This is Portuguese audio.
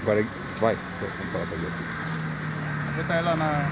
Agora vai, vou falar pra ele aqui. Botar ela na,